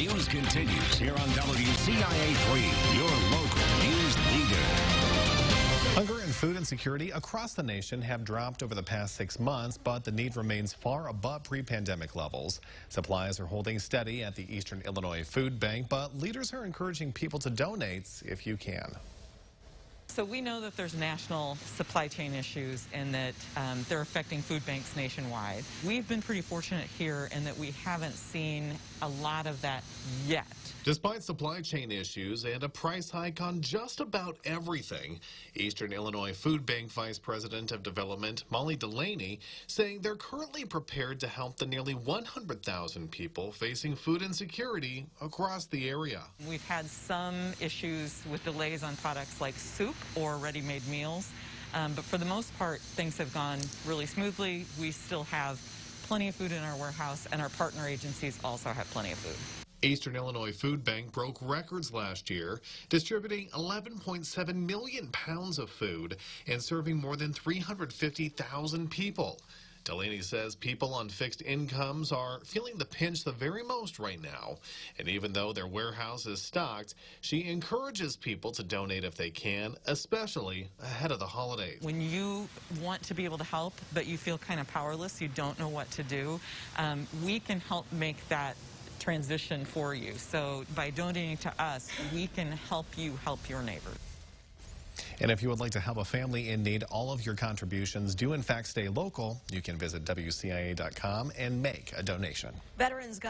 news continues here on WCIA 3, your local news leader. Hunger and food insecurity across the nation have dropped over the past six months, but the need remains far above pre-pandemic levels. Supplies are holding steady at the Eastern Illinois Food Bank, but leaders are encouraging people to donate if you can. So we know that there's national supply chain issues and that um, they're affecting food banks nationwide. We've been pretty fortunate here in that we haven't seen a lot of that yet. Despite supply chain issues and a price hike on just about everything, Eastern Illinois Food Bank Vice President of Development Molly Delaney saying they're currently prepared to help the nearly 100,000 people facing food insecurity across the area. We've had some issues with delays on products like soup or ready-made meals, um, but for the most part, things have gone really smoothly. We still have plenty of food in our warehouse, and our partner agencies also have plenty of food. Eastern Illinois Food Bank broke records last year, distributing 11.7 million pounds of food and serving more than 350,000 people. Delaney says people on fixed incomes are feeling the pinch the very most right now. And even though their warehouse is stocked, she encourages people to donate if they can, especially ahead of the holidays. When you want to be able to help, but you feel kind of powerless, you don't know what to do, um, we can help make that transition for you. So by donating to us, we can help you help your neighbors. And if you would like to help a family in need, all of your contributions do in fact stay local. You can visit WCIA.com and make a donation. Veterans got